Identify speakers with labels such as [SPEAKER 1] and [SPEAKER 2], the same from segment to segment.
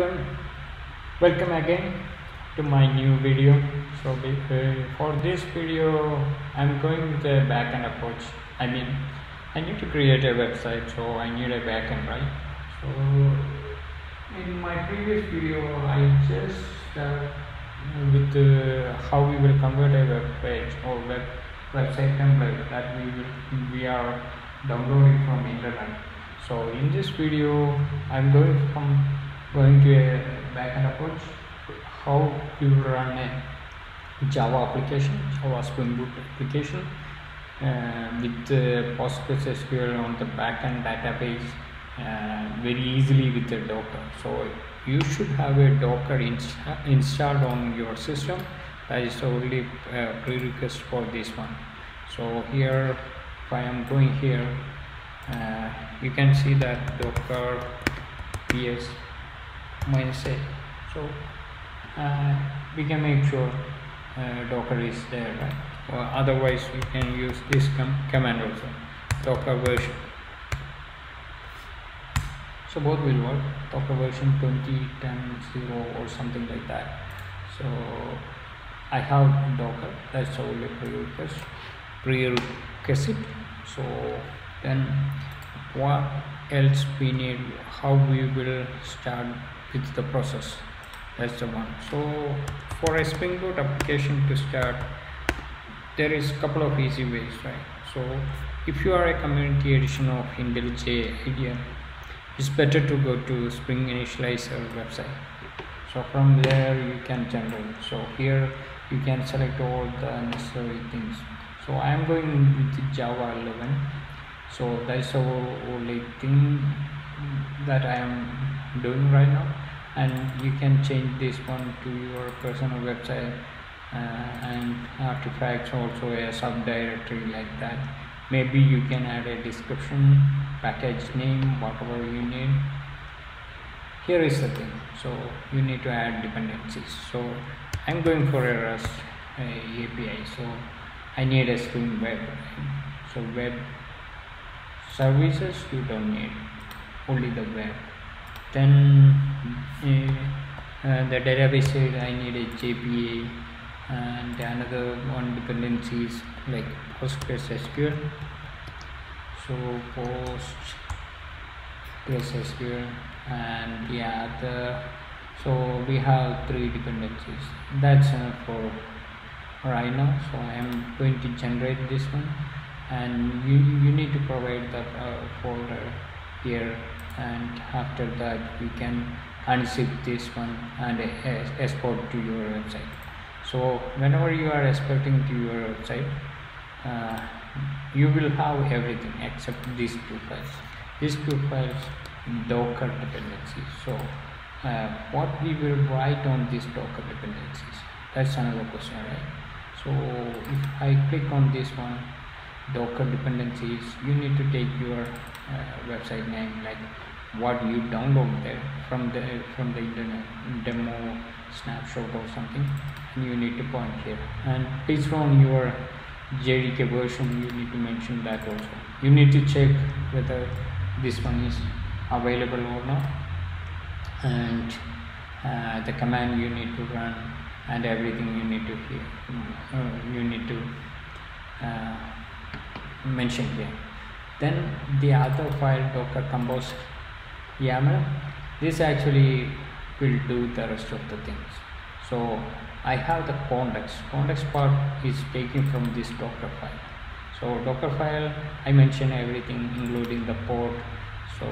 [SPEAKER 1] everyone. Welcome again to my new video. So uh, for this video i'm going with a backend approach. I mean i need to create a website so i need a backend right? So in my previous video i just uh, with uh, how we will convert a web page or web website template that we will we are downloading from internet. So in this video i'm going from going to a backend approach how you run a java application java spring boot application uh, with uh, postgresql on the backend database uh, very easily with the docker. So you should have a docker insta- installed on your system. That is the only uh, prerequisite for this one. So here if i am going here uh, you can see that docker ps minus a so uh, we can make sure uh, docker is there right? Or otherwise we can use this com- command also docker version. So both will work. Docker version 20.10 or something like that. So i have docker. That's only prerequisite prerequisite. So then what else we need? How we will start with the process. That's the one. So for a spring boot application to start there is a couple of easy ways right? So if you are a community edition of IntelliJ IDEA it's better to go to Spring Initializr website. So from there you can generate. So here you can select all the necessary things. So i am going with java 11 so that's the only thing that i am doing right now. And you can change this one to your personal website uh, and artifacts also a subdirectory like that. Maybe you can add a description package name whatever you need. Here is the thing. So you need to add dependencies. So i'm going for a REST uh, api so i need a spring web. So web services you don't need. Only the web then uh, uh, the database side i need a jpa and another one dependency dependencies like postgresql so post PostgreSQL and yeah the so we have three dependencies. That's enough for right now. So I am going to generate this one. And you, you need to provide the uh, folder here and after that we can unzip this one and export to your website. So whenever you are exporting to your website uh, you will have everything except these two files. These two files docker dependencies so uh, what we will write on these docker dependencies? That's another question right? So if i click on this one docker dependencies you need to take your website name like what you download there from the from the internet demo snapshot or something and you need to point here and based on your JDK version you need to mention that also. You need to check whether this one is available or not. And uh, the command you need to run and everything you need to hear, uh, you need to uh, mention here then the other file docker compose yaml this actually will do the rest of the things. So I have the context context part is taken from this docker file. So docker file I mention everything including the port. So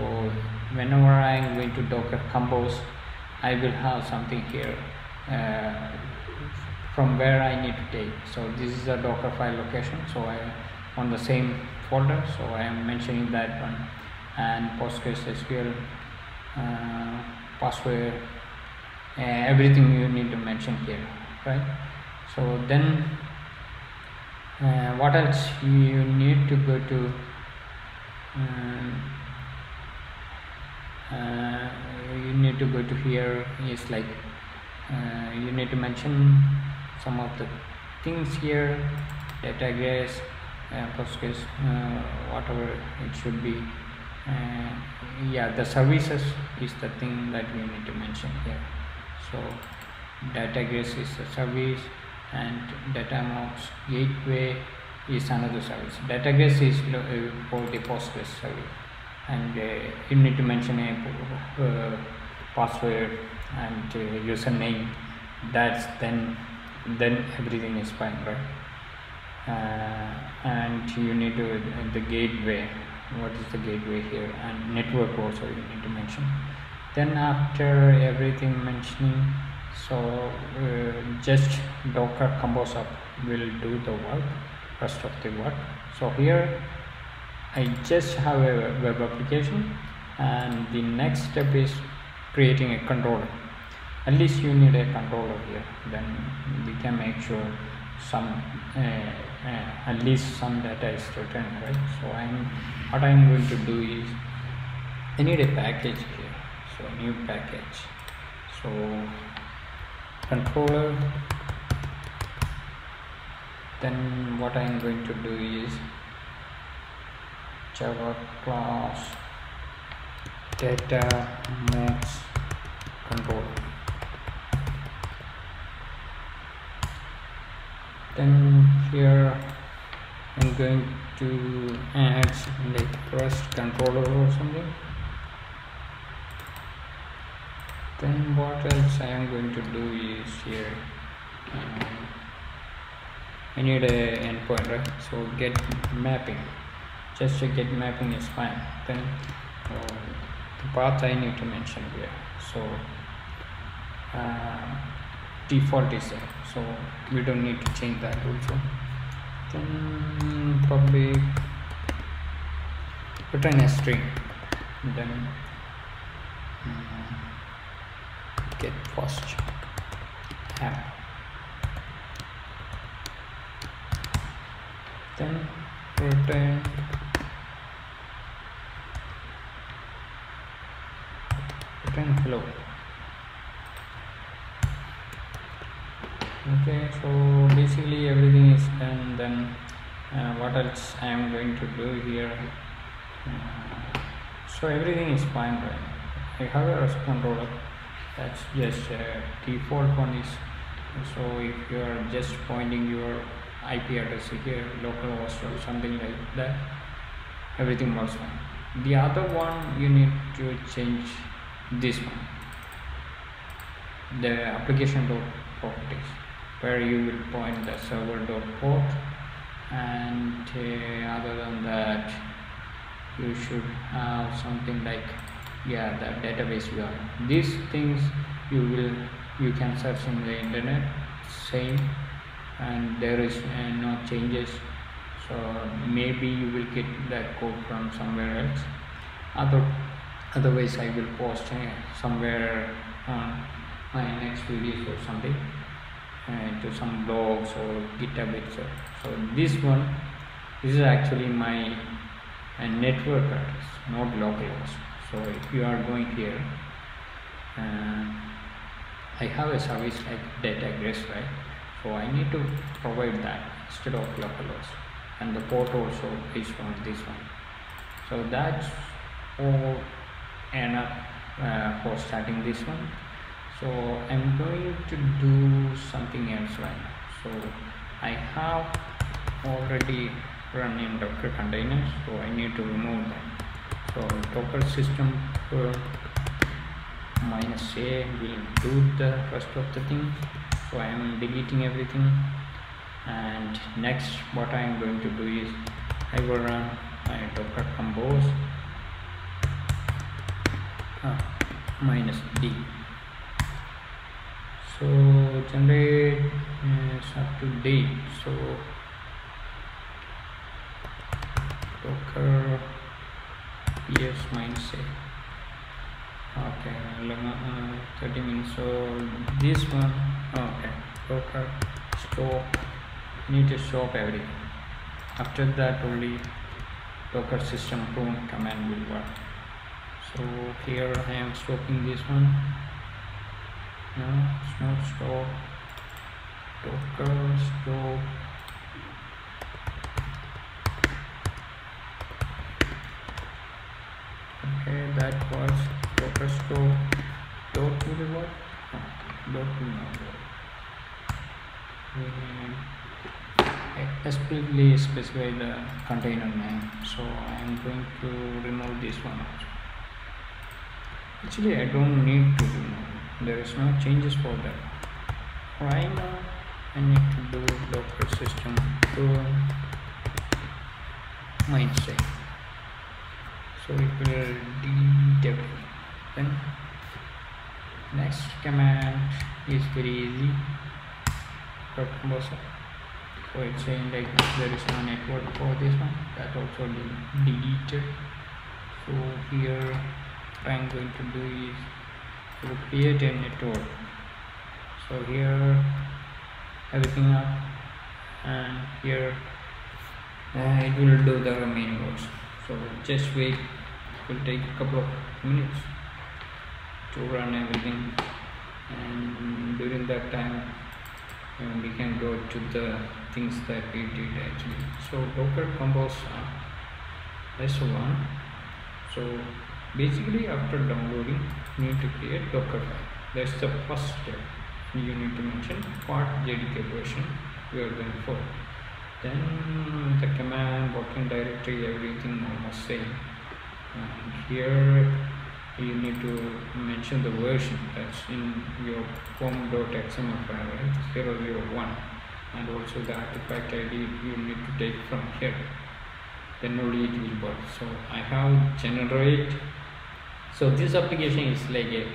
[SPEAKER 1] whenever I am going to docker compose I will have something here uh, from where I need to take. So this is a docker file location. So I on the same folder so I am mentioning that one. And PostgreSQL uh, password uh, everything you need to mention here right? So then uh, what else you need to go to um, uh, you need to go to here is like uh, you need to mention some of the things here database uh, postgres uh, whatever it should be. Uh, yeah the services is the thing that we need to mention here. So datagress is a service and datamox gateway is another service. Datagress is for the postgres service. And uh, you need to mention a uh, password and uh, username. That's then then everything is fine right? Uh, and you need to the gateway what is the gateway here and network also you need to mention. Then after everything mentioning so uh, just docker compose up will do the work rest of the work. So here I just have a web application and the next step is creating a controller. At least you need a controller here then we can make sure some uh, uh, at least some data is returned right? So I'm what I'm going to do is I need a package here. So new package. So controller. Then what I'm going to do is java class data max controller. Then here. I'm going to add like rest controller or something. Then what else I am going to do is here um, I need a endpoint right? So get mapping. Just to get mapping is fine. Then uh, the path I need to mention here. So uh, default is there. So we don't need to change that also. Then probably return a string. Then um, get first. App. Then return. Return hello okay so basically everything is done then uh, what else I am going to do here? Uh, so everything is fine right? I have a REST controller that's just uh, default one is so if you are just pointing your IP address here localhost or something like that everything works fine. The other one you need to change this one. The application properties where you will point the server port and uh, other than that you should have something like yeah the database UI these things you will you can search in the internet same. And there is uh, no changes. So maybe you will get that code from somewhere else. Other otherwise I will post uh, somewhere on my next videos or something to some blogs or github itself. So this one this is actually my network address not localhost so if you are going here uh, I have a service like datagress right? So I need to provide that instead of localhost and the port also is from this one. So that's all enough uh, for starting this one so I'm going to do something else right now. So I have already run in docker containers so I need to remove them so docker system minus a will do the rest of the thing. So I am deleting everything. And next what I am going to do is I will run my docker compose uh, minus d so generate is up to date. So docker ps minus a okay uh, 30 minutes. So this one okay docker stop need to stop everything after that only docker system prune command will work. So here I am stopping this one stop stop docker Store. okay that was docker stop dot to the what dot to number explicitly specify the container name so i am going to remove this one also. actually i don't need to remove there is no changes for that. Right now I need to do docker system to mindset. So it will delete then next command is very easy. Composer so it's saying like there is no network for this one. That also deleted. So here what I'm going to do is to create a network so here everything up and here uh, it will do the remaining works so just wait it will take a couple of minutes to run everything. And during that time uh, we can go to the things that we did actually. So docker compose uh, that's one. So basically after downloading need to create docker file. That's the first step. You need to mention what jdk version you are going for. Then the command working directory everything almost same. And here you need to mention the version that's in your pom.xml file right? 001 and also the artifact id you need to take from here. Then only it will work. So i have generate so this application is like a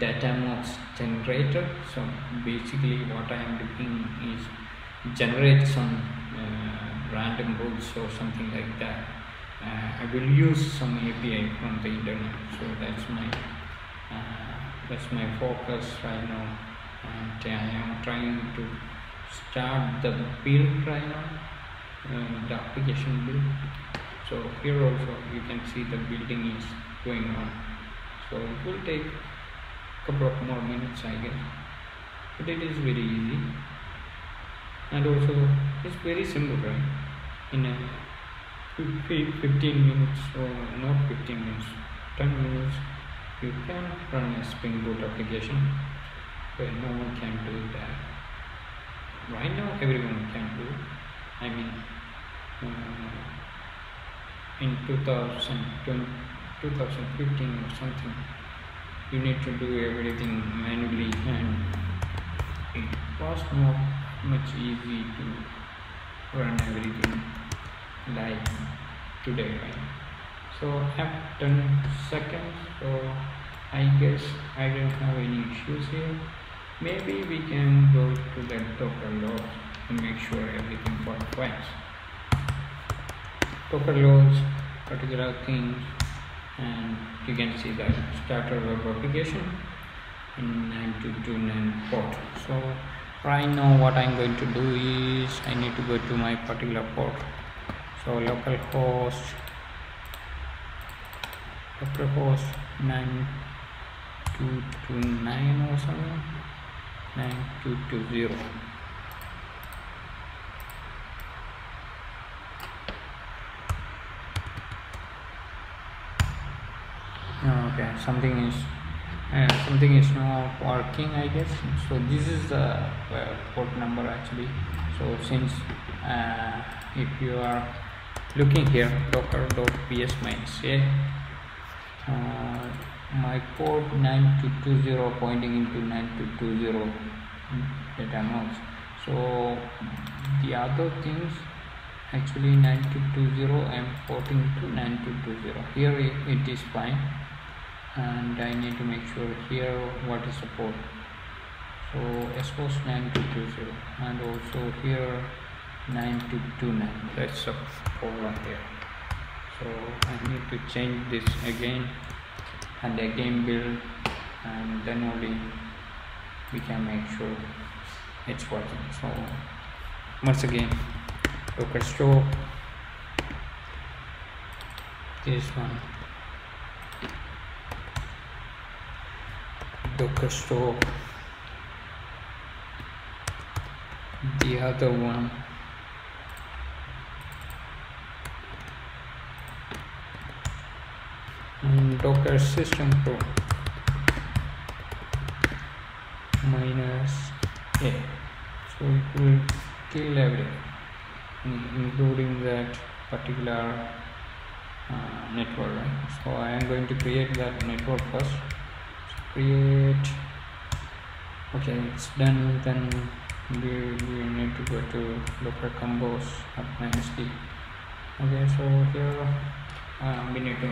[SPEAKER 1] data mux generator. So basically what i am doing is generate some uh, random rules or something like that. Uh, i will use some api from the internet. So that's my uh, that's my focus right now. And i am trying to start the build right now uh, the application build. So here also you can see the building is going on so it will take a couple of more minutes I guess. But it is very easy. And also it's very simple right? In a 15 minutes or not 15 minutes 10 minutes you can run a spring boot application but no one can do that. Right now everyone can do. I mean uh, in 2020, 2015 or something you need to do everything manually and it was not much easy to run everything like today right? So I've done seconds so I guess I don't have any issues here. Maybe we can go to the docker logs and make sure everything works fine. Docker logs particular things and you can see that started web application in 9229 port. So right now what I'm going to do is I need to go to my particular port. So localhost localhost 9229 or something? 9220 okay. Something is uh, something is not working I guess. So this is the uh, port number actually. So since uh, if you are looking here docker.ps minus a uh, my port 9220 pointing into 9220 data nodes. So the other things actually 9220 I'm porting to 9220 here it is fine and I need to make sure here what is support. So expose 9220 and also here 9229 that's a problem here. So I need to change this again and again build and then only we can make sure it's working. So once again docker store. This one store the other one docker system pro minus a. So it will kill everything. Including that particular uh, network right? So I am going to create that network first create okay it's done. Then we, we need to go to local compose at d okay so here uh, we need to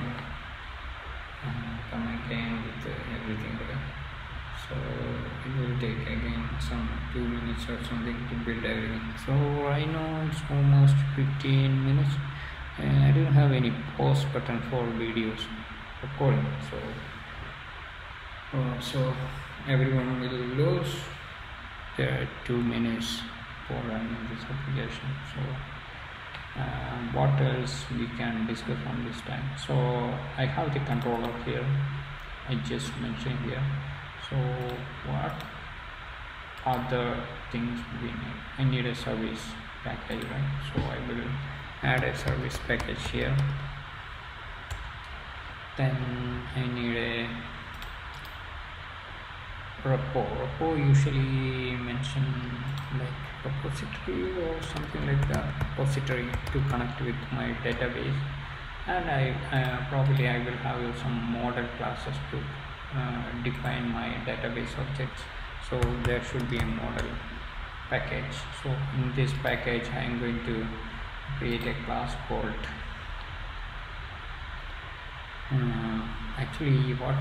[SPEAKER 1] uh, come again with uh, everything right so it will take again some two minutes or something to build everything. So right now it's almost 15 minutes and I don't have any pause button for videos recording so uh, so everyone will lose their two minutes for running this application. So uh, what else we can discuss on this time? So I have the controller here. I just mentioned here. So what other things we need? I need a service package right? So I will add a service package here. Then I need a repo repo usually mention like repository or something like that repository to connect with my database. And I uh, probably I will have some model classes to uh, define my database objects. So there should be a model package. So in this package I am going to create a class called uh, actually what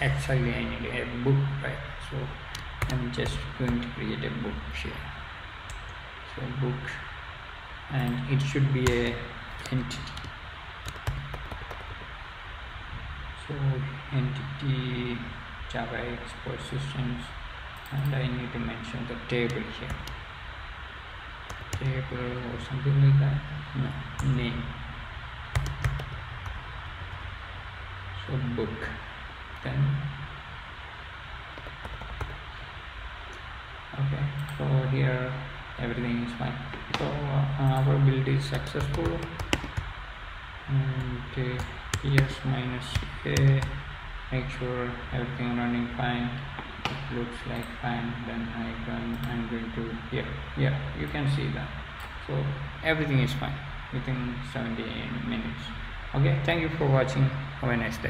[SPEAKER 1] actually I need a book right? So I'm just going to create a book here. So book and it should be a entity. So entity javax.persistence. And I need to mention the table here. Table or something like that? No name. So book then. Okay so here everything is fine. So uh, our build is successful. And uh, yes minus a make sure everything running fine. It looks like fine then I can I'm going to here. Yeah you can see that. So everything is fine within 70 minutes. Okay thank you for watching. Have a nice day